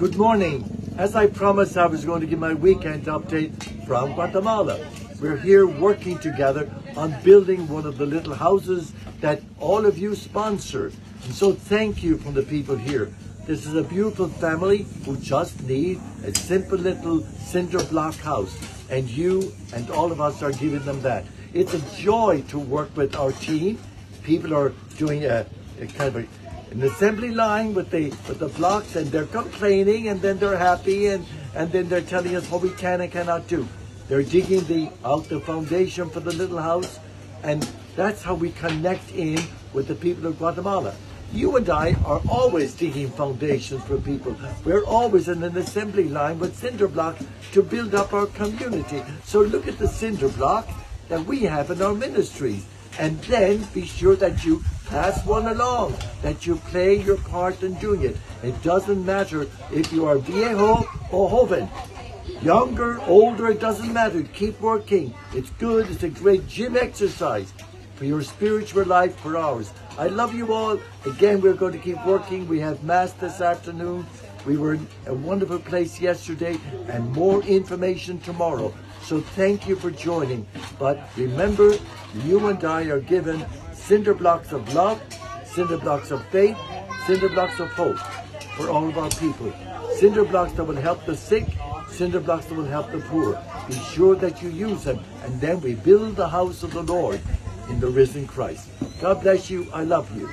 Good morning. As I promised, I was going to give my weekend update from Guatemala. We're here working together on building one of the little houses that all of you sponsor. And so thank you from the people here. This is a beautiful family who just need a simple little cinder block house. And you and all of us are giving them that. It's a joy to work with our team. People are doing a, a kind of a an assembly line with the with the blocks and they're complaining and then they're happy and and then they're telling us what we can and cannot do. They're digging the out the foundation for the little house and that's how we connect in with the people of Guatemala. You and I are always digging foundations for people. We're always in an assembly line with cinder blocks to build up our community. So look at the cinder block that we have in our ministries and then be sure that you pass one along, that you play your part in doing it. It doesn't matter if you are viejo or joven. Younger, older, it doesn't matter. Keep working. It's good. It's a great gym exercise for your spiritual life, for ours. I love you all. Again, we're going to keep working. We have Mass this afternoon. We were in a wonderful place yesterday and more information tomorrow. So thank you for joining. But remember, you and I are given cinder blocks of love, cinder blocks of faith, cinder blocks of hope for all of our people. Cinder blocks that will help the sick, cinder blocks that will help the poor. Be sure that you use them, and then we build the house of the Lord in the risen Christ. God bless you. I love you.